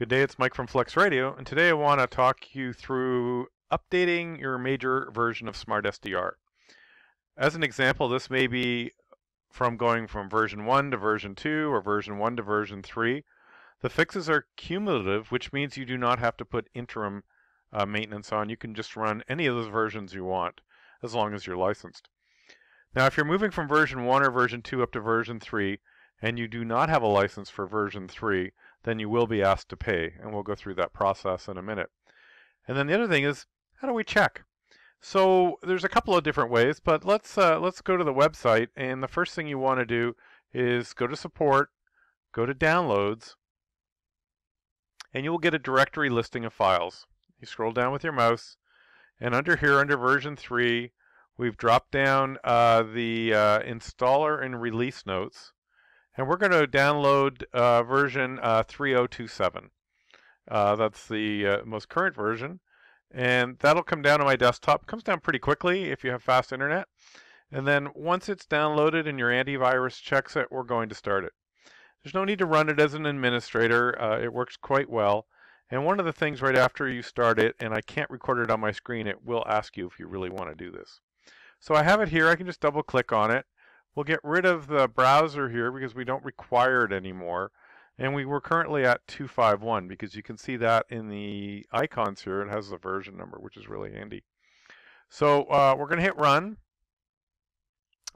Good day, it's Mike from Flex Radio, and today I want to talk you through updating your major version of Smart SDR. As an example, this may be from going from version 1 to version 2 or version 1 to version 3. The fixes are cumulative, which means you do not have to put interim uh, maintenance on. You can just run any of those versions you want as long as you're licensed. Now, if you're moving from version 1 or version 2 up to version 3 and you do not have a license for version 3, then you will be asked to pay, and we'll go through that process in a minute. And then the other thing is, how do we check? So there's a couple of different ways, but let's uh, let's go to the website, and the first thing you want to do is go to support, go to downloads, and you will get a directory listing of files. You scroll down with your mouse, and under here, under version 3, we've dropped down uh, the uh, installer and release notes. And we're going to download uh, version uh, 3027. Uh, that's the uh, most current version. And that'll come down to my desktop. It comes down pretty quickly if you have fast internet. And then once it's downloaded and your antivirus checks it, we're going to start it. There's no need to run it as an administrator. Uh, it works quite well. And one of the things right after you start it, and I can't record it on my screen, it will ask you if you really want to do this. So I have it here. I can just double click on it. We'll get rid of the browser here because we don't require it anymore. And we were currently at 251 because you can see that in the icons here. It has the version number, which is really handy. So uh, we're going to hit run.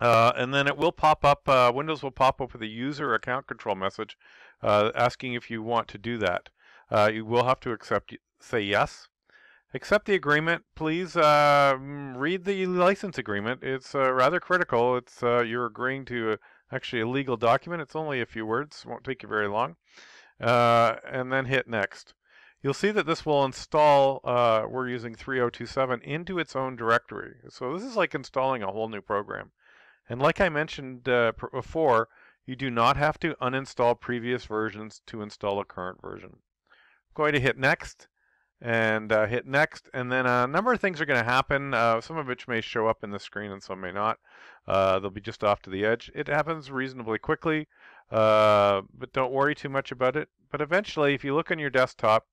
Uh, and then it will pop up, uh, Windows will pop up with a user account control message uh, asking if you want to do that. Uh, you will have to accept, say yes. Accept the agreement. Please uh, read the license agreement. It's uh, rather critical. It's uh, you're agreeing to actually a legal document. It's only a few words. Won't take you very long. Uh, and then hit next. You'll see that this will install. Uh, we're using 3027 into its own directory. So this is like installing a whole new program. And like I mentioned uh, before, you do not have to uninstall previous versions to install a current version. I'm going to hit next and uh, hit next. And then a number of things are going to happen. Uh, some of which may show up in the screen and some may not. Uh, they'll be just off to the edge. It happens reasonably quickly uh, but don't worry too much about it. But eventually if you look on your desktop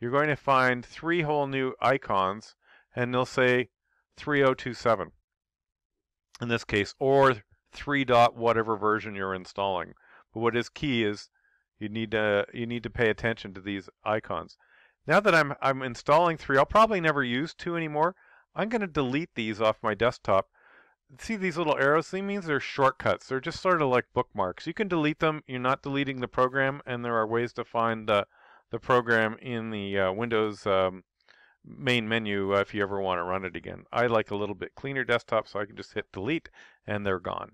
you're going to find three whole new icons and they'll say 3027 in this case or 3 dot whatever version you're installing. But what is key is you need to you need to pay attention to these icons now that I'm, I'm installing three, I'll probably never use two anymore. I'm going to delete these off my desktop. See these little arrows? They means they're shortcuts. They're just sort of like bookmarks. You can delete them. You're not deleting the program, and there are ways to find uh, the program in the uh, Windows um, main menu uh, if you ever want to run it again. I like a little bit cleaner desktop, so I can just hit delete, and they're gone.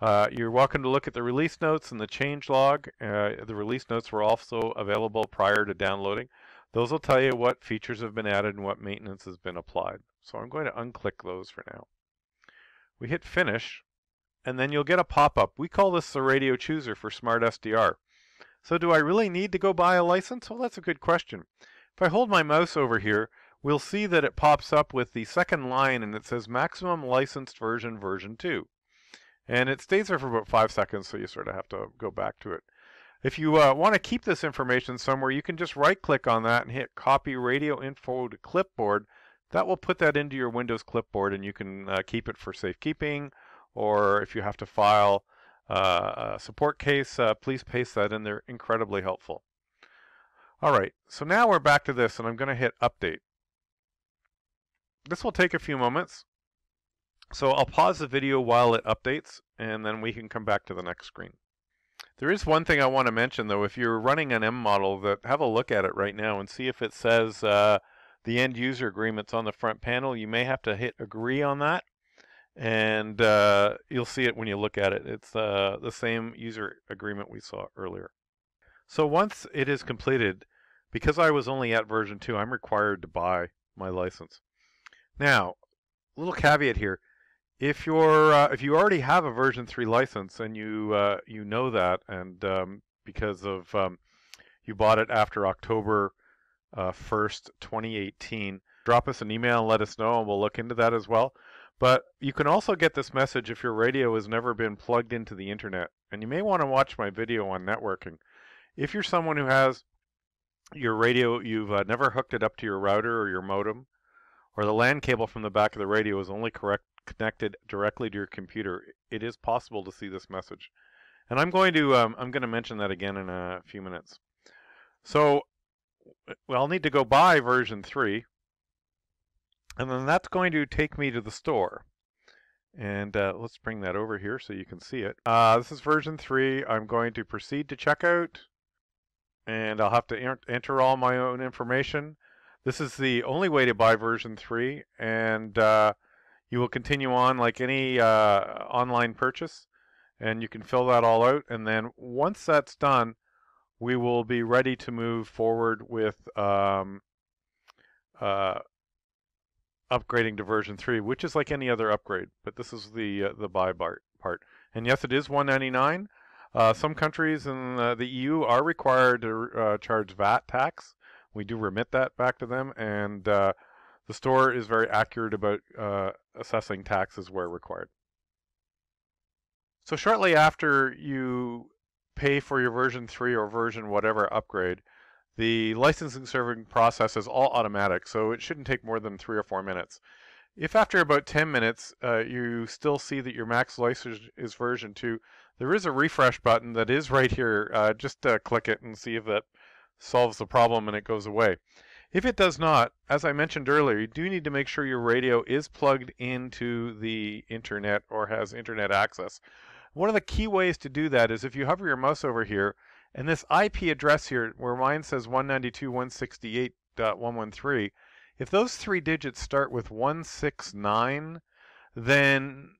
Uh, you're welcome to look at the release notes and the change log. Uh, the release notes were also available prior to downloading. Those will tell you what features have been added and what maintenance has been applied. So I'm going to unclick those for now. We hit finish and then you'll get a pop-up. We call this the radio chooser for Smart SDR. So do I really need to go buy a license? Well, that's a good question. If I hold my mouse over here, we'll see that it pops up with the second line and it says maximum licensed version version 2. And it stays there for about five seconds, so you sort of have to go back to it. If you uh, want to keep this information somewhere, you can just right click on that and hit copy radio info to clipboard. That will put that into your Windows clipboard and you can uh, keep it for safekeeping or if you have to file uh, a support case, uh, please paste that in there. Incredibly helpful. All right, so now we're back to this and I'm going to hit update. This will take a few moments. So I'll pause the video while it updates and then we can come back to the next screen. There is one thing I want to mention though. If you're running an M model, that have a look at it right now and see if it says uh, the end user agreements on the front panel. You may have to hit agree on that, and uh, you'll see it when you look at it. It's uh, the same user agreement we saw earlier. So once it is completed, because I was only at version 2, I'm required to buy my license. Now, little caveat here if you're uh, if you already have a version 3 license and you uh, you know that and um, because of um, you bought it after October uh, 1st 2018 drop us an email and let us know and we'll look into that as well. But you can also get this message if your radio has never been plugged into the internet and you may want to watch my video on networking. If you're someone who has your radio, you've uh, never hooked it up to your router or your modem, or the LAN cable from the back of the radio is only correct, connected directly to your computer, it is possible to see this message. And I'm going to um, I'm going to mention that again in a few minutes. So well, I'll need to go buy version 3. And then that's going to take me to the store. And uh, let's bring that over here so you can see it. Uh, this is version 3. I'm going to proceed to checkout. And I'll have to enter all my own information. This is the only way to buy version 3. And uh, you will continue on like any uh, online purchase. And you can fill that all out. And then once that's done, we will be ready to move forward with um, uh, upgrading to version 3, which is like any other upgrade, but this is the uh, the buy part. And yes, it is 199. Uh, some countries in the, the, EU are required to uh, charge VAT tax. We do remit that back to them, and uh, the store is very accurate about uh, assessing taxes where required. So shortly after you pay for your version 3 or version whatever upgrade, the licensing serving process is all automatic, so it shouldn't take more than three or four minutes. If after about 10 minutes uh, you still see that your max license is version 2, there is a refresh button that is right here. Uh, just uh, click it and see if that solves the problem and it goes away. If it does not, as I mentioned earlier, you do need to make sure your radio is plugged into the internet or has internet access. One of the key ways to do that is if you hover your mouse over here, and this IP address here, where mine says 192.168.113, if those three digits start with 169, then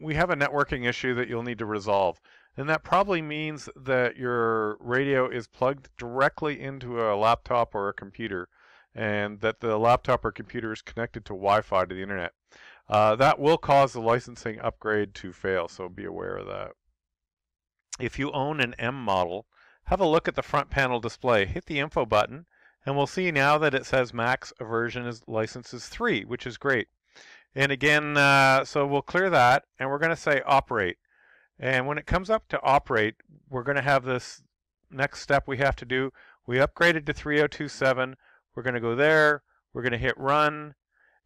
we have a networking issue that you'll need to resolve. And that probably means that your radio is plugged directly into a laptop or a computer, and that the laptop or computer is connected to Wi-Fi to the internet. Uh, that will cause the licensing upgrade to fail, so be aware of that. If you own an M model, have a look at the front panel display. Hit the info button, and we'll see now that it says max version is licenses 3, which is great. And again, uh, so we'll clear that, and we're going to say operate. And when it comes up to operate, we're going to have this next step we have to do. We upgraded to 3027. We're going to go there. We're going to hit run.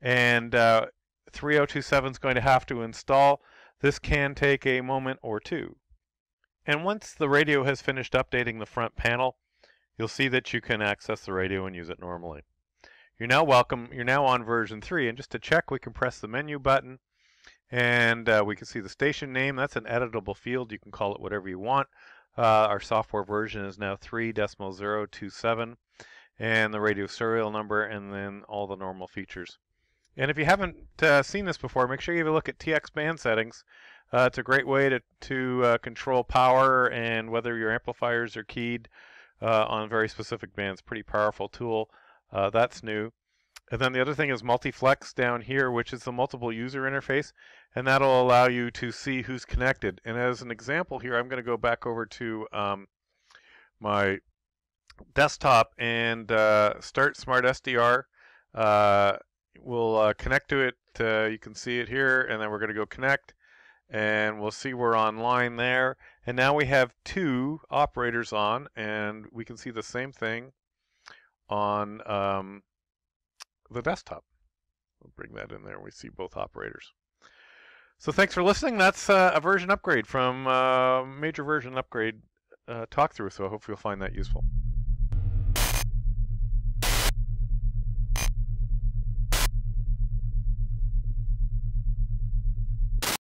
And uh, 3027 is going to have to install. This can take a moment or two. And once the radio has finished updating the front panel, you'll see that you can access the radio and use it normally. You're now welcome. You're now on version 3. And just to check, we can press the menu button and uh, we can see the station name. That's an editable field. You can call it whatever you want. Uh, our software version is now 3.027 and the radio serial number and then all the normal features. And if you haven't uh, seen this before, make sure you have a look at TX band settings. Uh, it's a great way to, to uh, control power and whether your amplifiers are keyed uh, on very specific bands. Pretty powerful tool. Uh, that's new. And then the other thing is multiflex down here, which is the multiple user interface, and that'll allow you to see who's connected. And as an example here, I'm going to go back over to um, my desktop and uh, start Smart SDR we'll uh, connect to it. Uh, you can see it here, and then we're going to go connect, and we'll see we're online there. And now we have two operators on, and we can see the same thing on um, the desktop. We'll bring that in there. We see both operators. So thanks for listening. That's uh, a version upgrade from uh, major version upgrade uh, talk through. So I hope you'll find that useful.